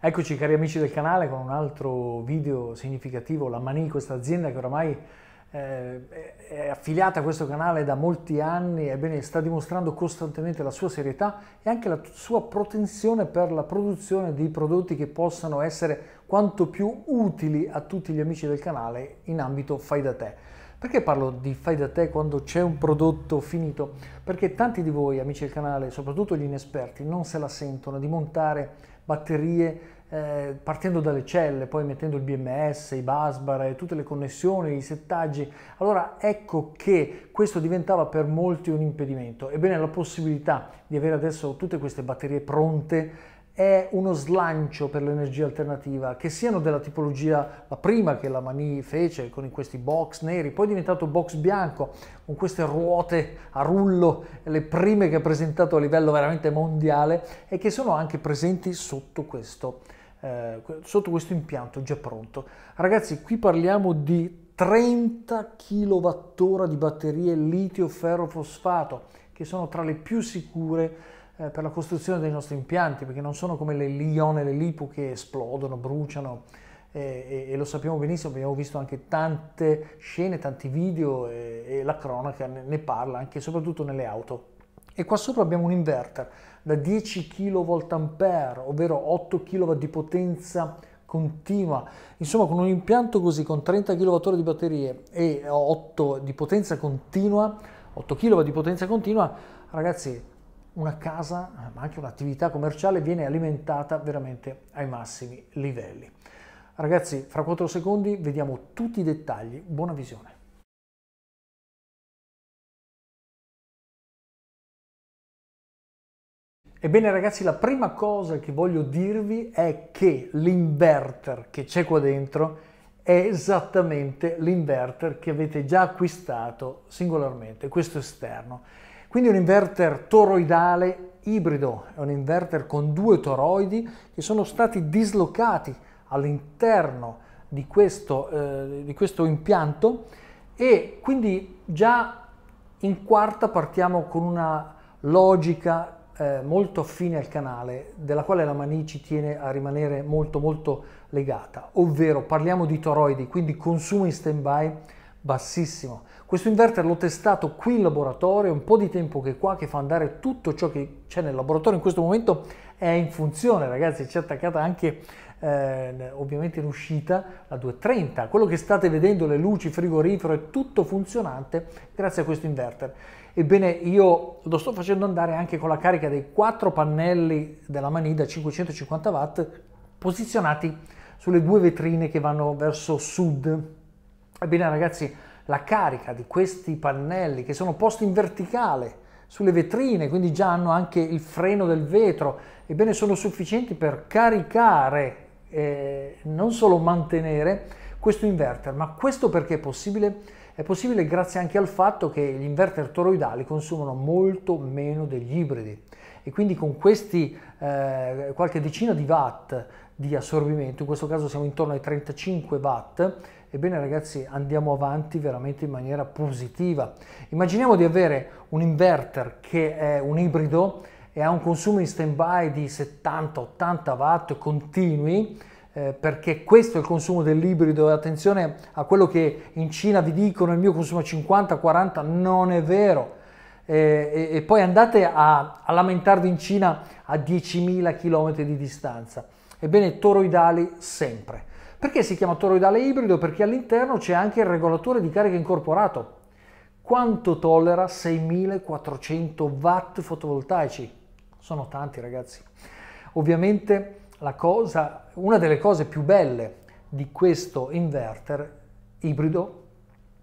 Eccoci cari amici del canale con un altro video significativo, la Mani, questa azienda che oramai eh, è affiliata a questo canale da molti anni, ebbene sta dimostrando costantemente la sua serietà e anche la sua protensione per la produzione di prodotti che possano essere quanto più utili a tutti gli amici del canale in ambito fai da te. Perché parlo di fai da te quando c'è un prodotto finito? Perché tanti di voi, amici del canale, soprattutto gli inesperti, non se la sentono di montare batterie eh, partendo dalle celle, poi mettendo il BMS, i busbar tutte le connessioni, i settaggi. Allora ecco che questo diventava per molti un impedimento. Ebbene la possibilità di avere adesso tutte queste batterie pronte è uno slancio per l'energia alternativa, che siano della tipologia, la prima che la Mani fece con questi box neri, poi è diventato box bianco, con queste ruote a rullo, le prime che ha presentato a livello veramente mondiale e che sono anche presenti sotto questo, eh, sotto questo impianto già pronto. Ragazzi, qui parliamo di 30 kWh di batterie litio-ferro-fosfato, che sono tra le più sicure eh, per la costruzione dei nostri impianti, perché non sono come le Lione, le Lipo che esplodono, bruciano eh, e, e, lo sappiamo benissimo, abbiamo visto anche tante scene, tanti video e, e la cronaca ne, ne parla anche e soprattutto nelle auto. E qua sopra abbiamo un inverter da 10 kVA, ovvero 8 kW di potenza continua. Insomma, con un impianto così, con 30 kWh di batterie e 8 di potenza continua, 8 kW di potenza continua, ragazzi, una casa, ma anche un'attività commerciale viene alimentata veramente ai massimi livelli. Ragazzi, fra 4 secondi vediamo tutti i dettagli. Buona visione. Ebbene ragazzi, la prima cosa che voglio dirvi è che l'inverter che c'è qua dentro è esattamente l'inverter che avete già acquistato singolarmente, questo esterno. Quindi un inverter toroidale ibrido, è un inverter con due toroidi che sono stati dislocati all'interno di eh, di questo impianto e quindi già in quarta partiamo con una logica eh, molto affine al canale, della quale la Mani ci tiene a rimanere molto molto legata, ovvero parliamo di toroidi, quindi consumo in stand-by bassissimo. Questo inverter l'ho testato qui in laboratorio, un po' di tempo che qua che fa andare tutto ciò che c'è nel laboratorio in questo momento è in funzione, ragazzi, c'è attaccata anche eh, ovviamente in uscita la 230. Quello che state vedendo, le luci, frigorifero, è tutto funzionante grazie a questo inverter. Ebbene, io lo sto facendo andare anche con la carica dei quattro pannelli della Manida 550 watt posizionati sulle due vetrine che vanno verso sud. Ebbene, ragazzi, la carica di questi pannelli che sono posti in verticale sulle vetrine, quindi già hanno anche il freno del vetro, ebbene sono sufficienti per caricare, eh, non solo mantenere questo inverter, ma questo perché è possibile? È possibile grazie anche al fatto che gli inverter toroidali consumano molto meno degli ibridi e quindi con questi eh, qualche decina di watt di assorbimento, in questo caso siamo intorno ai 35 watt, ebbene ragazzi andiamo avanti veramente in maniera positiva. Immaginiamo di avere un inverter che è un ibrido e ha un consumo in stand-by di 70-80 watt continui, eh, perché questo è il consumo dell'ibrido e attenzione a quello che in Cina vi dicono il mio consumo è 50-40, non è vero. Eh, e, e, poi andate a, a, lamentarvi in Cina a 10.000 km di distanza. Ebbene, toroidali sempre. Perché si chiama toroidale ibrido? Perché all'interno c'è anche il regolatore di carica incorporato. Quanto tollera 6400 watt fotovoltaici? Sono tanti ragazzi. Ovviamente cosa, una delle cose più belle di questo inverter ibrido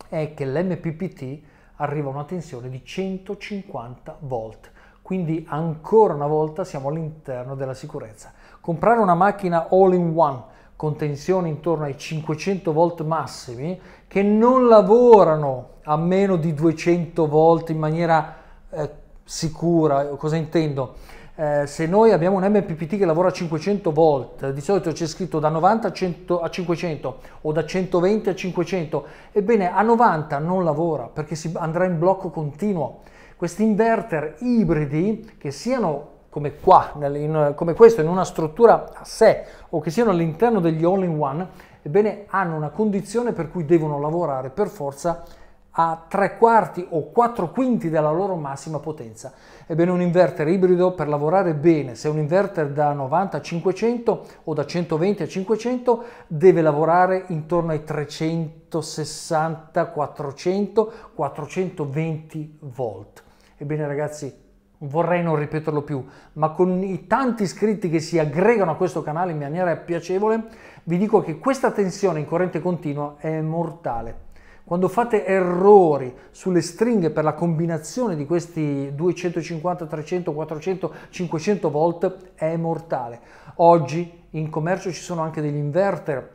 è che l'MPPT arriva a una tensione di 150 volt. Quindi ancora una volta siamo all'interno della sicurezza. Comprare una macchina all in one con tensioni intorno ai 500 volt massimi che non lavorano a meno di 200 volt in maniera eh, sicura. Cosa intendo? Eh, se noi abbiamo un MPPT che lavora a 500 volt, di solito c'è scritto da 90 a, 100, a 500 o da 120 a 500, ebbene a 90 non lavora perché si andrà in blocco continuo. Questi inverter ibridi che siano come qua, in, come questo, in una struttura a sé o che siano all'interno degli all-in-one, ebbene hanno una condizione per cui devono lavorare per forza a tre quarti o quattro quinti della loro massima potenza. Ebbene un inverter ibrido per lavorare bene, se un inverter da 90 a 500 o da 120 a 500, deve lavorare intorno ai 360, 400, 420 volt. Ebbene ragazzi, vorrei non ripeterlo più, ma con i tanti iscritti che si aggregano a questo canale in maniera piacevole, vi dico che questa tensione in corrente continua è mortale. Quando fate errori sulle stringhe per la combinazione di questi 250, 300, 400, 500 volt è mortale. Oggi in commercio ci sono anche degli inverter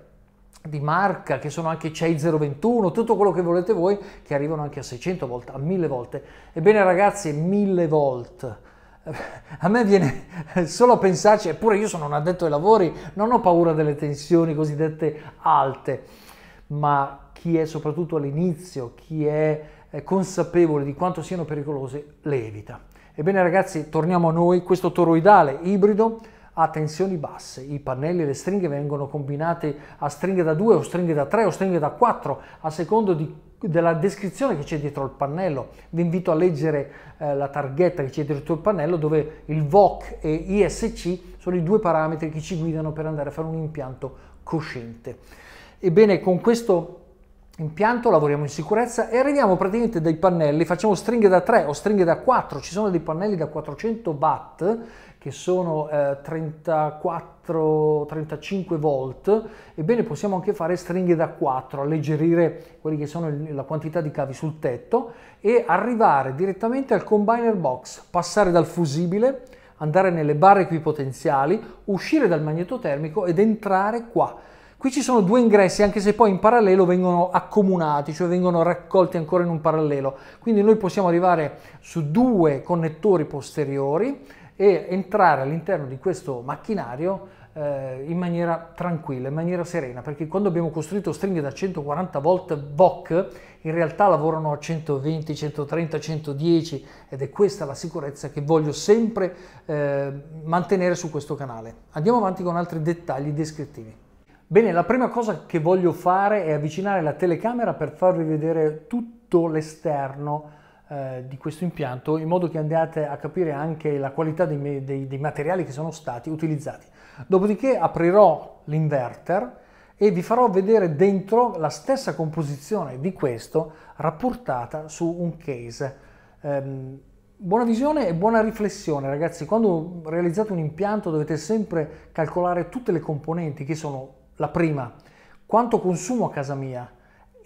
di marca che sono anche CEI 021, tutto quello che volete voi che arrivano anche a 600 volt, a 1000 volt. Ebbene ragazzi, 1000 volt. A me viene solo a pensarci, eppure io sono un addetto ai lavori, non ho paura delle tensioni cosiddette alte, ma chi è soprattutto all'inizio, chi è consapevole di quanto siano pericolose, le evita. Ebbene ragazzi, torniamo a noi, questo toroidale ibrido ha tensioni basse, i pannelli e le stringhe vengono combinate a stringhe da 2 o stringhe da 3 o stringhe da 4 a secondo di, della descrizione che c'è dietro il pannello. Vi invito a leggere eh, la targhetta che c'è dietro il pannello dove il VOC e ISC sono i due parametri che ci guidano per andare a fare un impianto cosciente. Ebbene, con questo impianto, lavoriamo in sicurezza e arriviamo praticamente dai pannelli, facciamo stringhe da 3 o stringhe da 4, ci sono dei pannelli da 400 watt che sono eh, 34-35 volt, ebbene possiamo anche fare stringhe da 4, alleggerire quelli che sono la quantità di cavi sul tetto e arrivare direttamente al combiner box, passare dal fusibile, andare nelle barre equipotenziali, uscire dal magnetotermico ed entrare qua Qui ci sono due ingressi, anche se poi in parallelo vengono accomunati, cioè vengono raccolti ancora in un parallelo. Quindi noi possiamo arrivare su due connettori posteriori e entrare all'interno di questo macchinario eh, in maniera tranquilla, in maniera serena, perché quando abbiamo costruito stringhe da 140 volt VOC, in realtà lavorano a 120, 130, 110 ed è questa la sicurezza che voglio sempre eh, mantenere su questo canale. Andiamo avanti con altri dettagli descrittivi. Bene, la prima cosa che voglio fare è avvicinare la telecamera per farvi vedere tutto l'esterno eh, di questo impianto in modo che andiate a capire anche la qualità dei, dei, dei materiali che sono stati utilizzati. Dopodiché aprirò l'inverter e vi farò vedere dentro la stessa composizione di questo rapportata su un case. Um, buona visione e buona riflessione ragazzi, quando realizzate un impianto dovete sempre calcolare tutte le componenti che sono la prima, quanto consumo a casa mia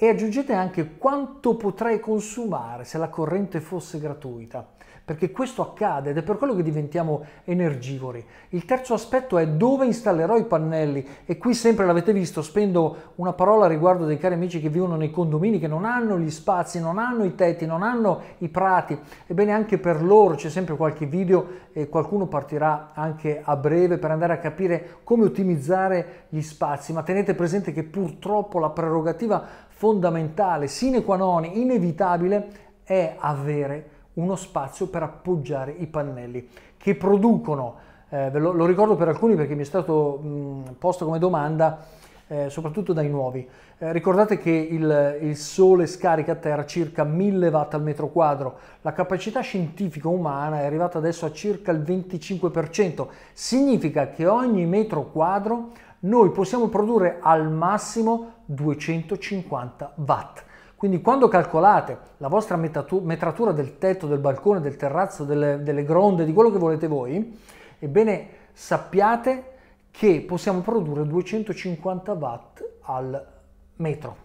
e aggiungete anche quanto potrei consumare se la corrente fosse gratuita perché questo accade ed è per quello che diventiamo energivori. Il terzo aspetto è dove installerò i pannelli e qui sempre l'avete visto, spendo una parola riguardo dei cari amici che vivono nei condomini che non hanno gli spazi, non hanno i tetti, non hanno i prati. Ebbene anche per loro c'è sempre qualche video e qualcuno partirà anche a breve per andare a capire come ottimizzare gli spazi, ma tenete presente che purtroppo la prerogativa fondamentale, sine qua non, inevitabile, è avere uno spazio per appoggiare i pannelli che producono, eh, lo, lo, ricordo per alcuni perché mi è stato mh, posto come domanda, eh, soprattutto dai nuovi. Eh, ricordate che il, il, sole scarica a terra circa 1000 watt al metro quadro, la capacità scientifica umana è arrivata adesso a circa il 25%, significa che ogni metro quadro noi possiamo produrre al massimo 250 watt. Quindi quando calcolate la vostra metratura del tetto, del balcone, del terrazzo, delle, delle gronde, di quello che volete voi, ebbene sappiate che possiamo produrre 250 watt al metro.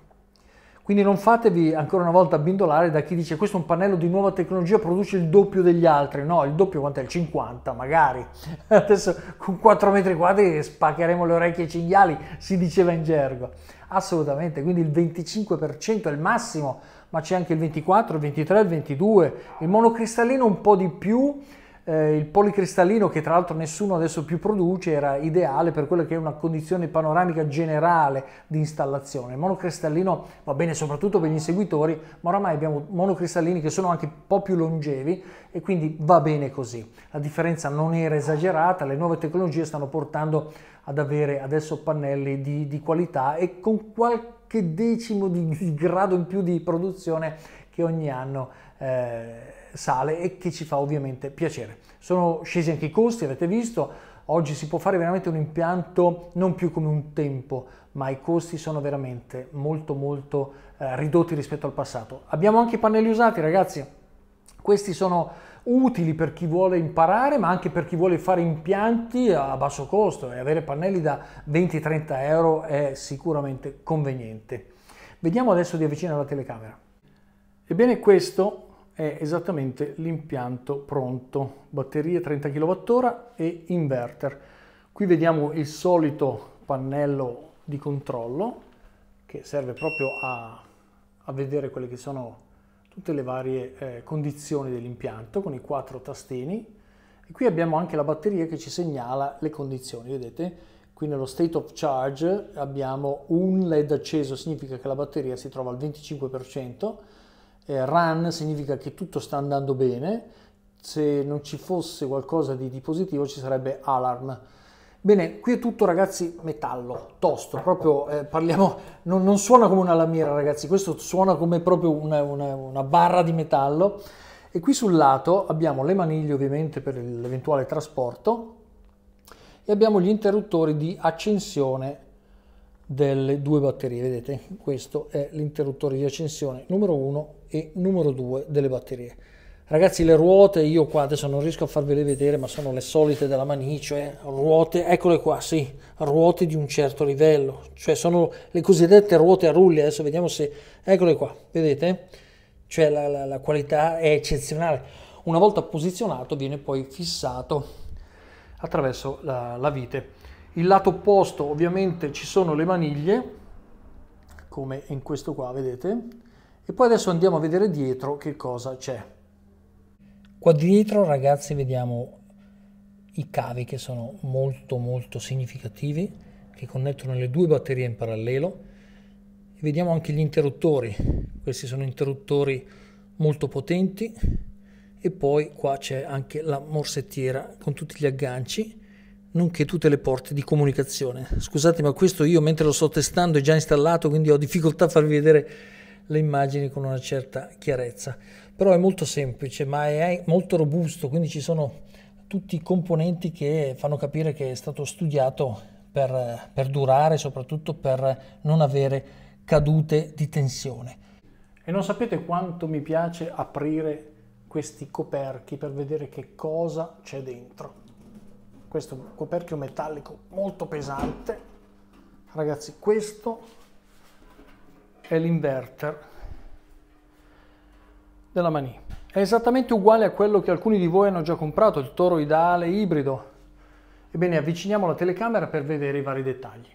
Quindi non fatevi ancora una volta abbindolare da chi dice questo è un pannello di nuova tecnologia, produce il doppio degli altri. No, il doppio quanto è? Il 50 magari. Adesso con 4 metri quadri spaccheremo le orecchie ai cinghiali, si diceva in gergo. Assolutamente, quindi il 25% è il massimo, ma c'è anche il 24, il 23, il 22, il monocristallino un po' di più, eh, il policristallino che tra l'altro nessuno adesso più produce era ideale per quella che è una condizione panoramica generale di installazione. Il monocristallino va bene soprattutto per gli inseguitori, ma oramai abbiamo monocristallini che sono anche un po' più longevi e quindi va bene così. La differenza non era esagerata, le nuove tecnologie stanno portando ad avere adesso pannelli di, di qualità e con qualche decimo di, di, grado in più di produzione che ogni anno eh, sale e che ci fa ovviamente piacere. Sono scesi anche i costi, avete visto, oggi si può fare veramente un impianto non più come un tempo, ma i costi sono veramente molto molto eh, ridotti rispetto al passato. Abbiamo anche i pannelli usati ragazzi, questi sono utili per chi vuole imparare ma anche per chi vuole fare impianti a basso costo e avere pannelli da 20-30 euro è sicuramente conveniente. Vediamo adesso di avvicinare la telecamera. Ebbene questo è esattamente l'impianto pronto, batterie 30 kWh e inverter. Qui vediamo il solito pannello di controllo che serve proprio a, a vedere quelle che sono tutte le varie eh, condizioni dell'impianto con i quattro tastini e qui abbiamo anche la batteria che ci segnala le condizioni, vedete? Qui nello state of charge abbiamo un LED acceso, significa che la batteria si trova al 25%, eh, run significa che tutto sta andando bene, se non ci fosse qualcosa di, di positivo ci sarebbe alarm. Bene, qui è tutto ragazzi metallo, tosto, proprio eh, parliamo, non, non, suona come una lamiera ragazzi, questo suona come proprio una, una, una barra di metallo e qui sul lato abbiamo le maniglie ovviamente per l'eventuale trasporto e abbiamo gli interruttori di accensione delle due batterie, vedete? Questo è l'interruttore di accensione numero 1 e numero 2 delle batterie. Ragazzi le ruote io qua adesso non riesco a farvele vedere ma sono le solite della Mani, cioè ruote, eccole qua, sì, ruote di un certo livello, cioè sono le cosiddette ruote a rulli, adesso vediamo se, eccole qua, vedete? Cioè la, la, la qualità è eccezionale. Una volta posizionato viene poi fissato attraverso la, la vite. Il lato opposto ovviamente ci sono le maniglie, come in questo qua, vedete? E poi adesso andiamo a vedere dietro che cosa c'è. Qua dietro ragazzi vediamo i cavi che sono molto molto significativi, che connettono le due batterie in parallelo. E vediamo anche gli interruttori, questi sono interruttori molto potenti e poi qua c'è anche la morsettiera con tutti gli agganci nonché tutte le porte di comunicazione. Scusate, ma questo io mentre lo sto testando è già installato, quindi ho difficoltà a farvi vedere le immagini con una certa chiarezza. Però è molto semplice, ma è molto robusto, quindi ci sono tutti i componenti che fanno capire che è stato studiato per, per durare, soprattutto per non avere cadute di tensione. E non sapete quanto mi piace aprire questi coperchi per vedere che cosa c'è dentro. Questo coperchio metallico molto pesante. Ragazzi, questo è l'inverter della Mani. È esattamente uguale a quello che alcuni di voi hanno già comprato, il toroidale ibrido. Ebbene, avviciniamo la telecamera per vedere i vari dettagli.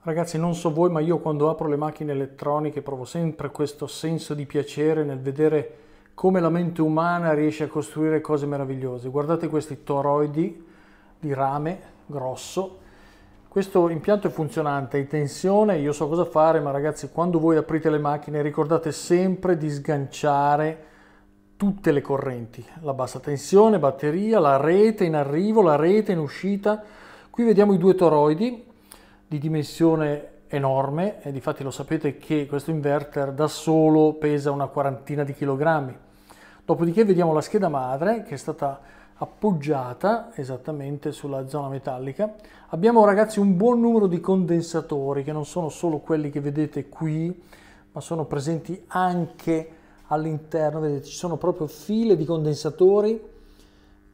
Ragazzi, non so voi, ma io quando apro le macchine elettroniche provo sempre questo senso di piacere nel vedere come la mente umana riesce a costruire cose meravigliose. Guardate questi toroidi di rame grosso questo impianto è funzionante, è in tensione, io so cosa fare, ma ragazzi quando voi aprite le macchine ricordate sempre di sganciare tutte le correnti, la bassa tensione, batteria, la rete in arrivo, la rete in uscita. Qui vediamo i due toroidi di dimensione enorme e difatti lo sapete che questo inverter da solo pesa una quarantina di chilogrammi. Dopodiché vediamo la scheda madre che è stata appoggiata esattamente sulla zona metallica. Abbiamo ragazzi un buon numero di condensatori che non sono solo quelli che vedete qui, ma sono presenti anche all'interno, vedete ci sono proprio file di condensatori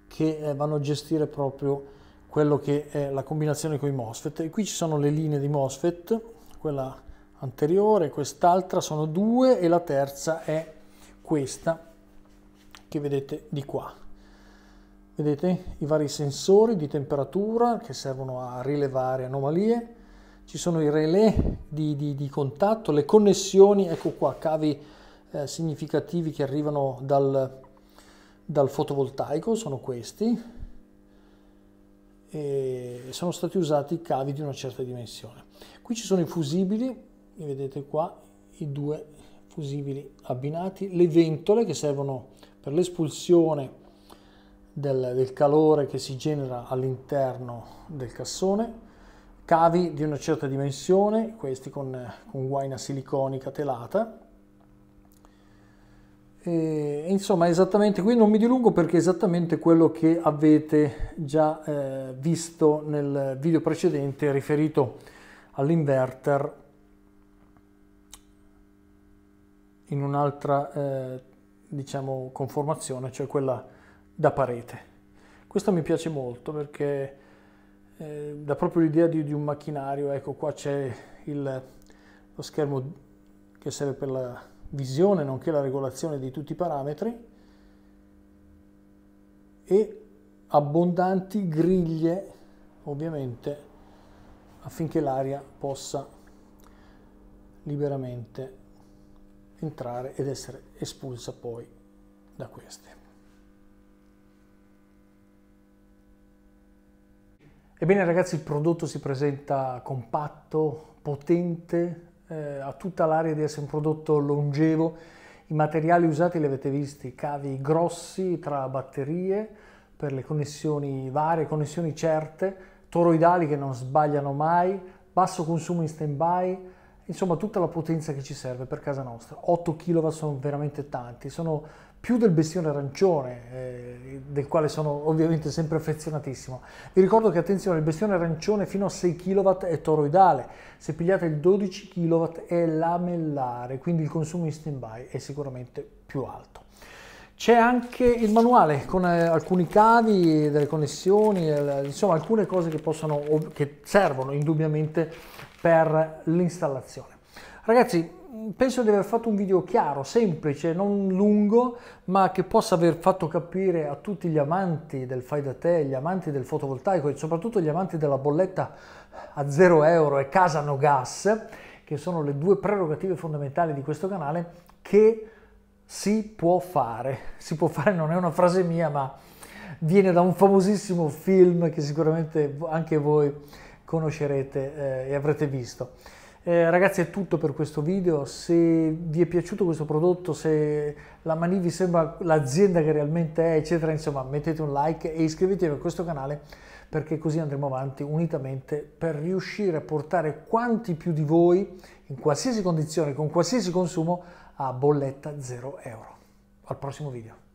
che eh, vanno a gestire proprio quello che è la combinazione con i MOSFET. E qui ci sono le linee di MOSFET, quella anteriore, quest'altra sono due e la terza è questa che vedete di qua. Vedete i vari sensori di temperatura che servono a rilevare anomalie, ci sono i relè di, di, di contatto, le connessioni, ecco qua, cavi eh, significativi che arrivano dal, dal fotovoltaico, sono questi, e sono stati usati cavi di una certa dimensione. Qui ci sono i fusibili, li vedete qua, i due fusibili abbinati, le ventole che servono per l'espulsione del, del, calore che si genera all'interno del cassone, cavi di una certa dimensione, questi con, con guaina siliconica telata, e, insomma, esattamente qui non mi dilungo perché è esattamente quello che avete già eh, visto nel video precedente riferito all'inverter in un'altra eh, diciamo conformazione, cioè quella da parete. Questo mi piace molto perché eh, dà proprio l'idea di, di, un macchinario, ecco qua c'è lo schermo che serve per la visione nonché la regolazione di tutti i parametri e abbondanti griglie ovviamente affinché l'aria possa liberamente entrare ed essere espulsa poi da queste. Ebbene ragazzi il prodotto si presenta compatto, potente, eh, ha tutta l'aria di essere un prodotto longevo. I materiali usati li avete visti, cavi grossi tra batterie per le connessioni varie, connessioni certe, toroidali che non sbagliano mai, basso consumo in stand-by, insomma tutta la potenza che ci serve per casa nostra. 8 kW sono veramente tanti, sono più del bestione arancione, eh, del quale sono ovviamente sempre affezionatissimo. Vi ricordo che attenzione, il bestione arancione fino a 6 kW è toroidale, se pigliate il 12 kW è lamellare, quindi il consumo in stand-by è sicuramente più alto. C'è anche il manuale con eh, alcuni cavi, delle connessioni, eh, insomma alcune cose che, possono, che servono indubbiamente per l'installazione. Ragazzi, penso di aver fatto un video chiaro, semplice, non lungo, ma che possa aver fatto capire a tutti gli amanti del fai da te, gli amanti del fotovoltaico e soprattutto gli amanti della bolletta a 0 euro e casa no gas, che sono le due prerogative fondamentali di questo canale, che si può fare. Si può fare non è una frase mia, ma viene da un famosissimo film che sicuramente anche voi conoscerete eh, e avrete visto. Eh, ragazzi è tutto per questo video, se vi è piaciuto questo prodotto, se la Mani vi sembra l'azienda che realmente è, eccetera, insomma mettete un like e iscrivetevi a questo canale perché così andremo avanti unitamente per riuscire a portare quanti più di voi in qualsiasi condizione, con qualsiasi consumo, a bolletta 0 euro. Al prossimo video.